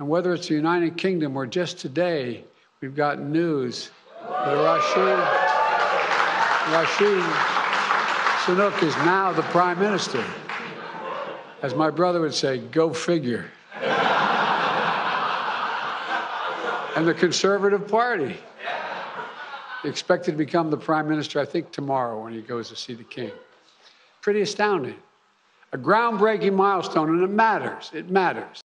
And whether it's the United Kingdom or just today, we've got news that Rashid, Rashid Sunak is now the prime minister. As my brother would say, go figure. and the Conservative Party expected to become the prime minister, I think, tomorrow when he goes to see the king. Pretty astounding. A groundbreaking milestone, and it matters. It matters.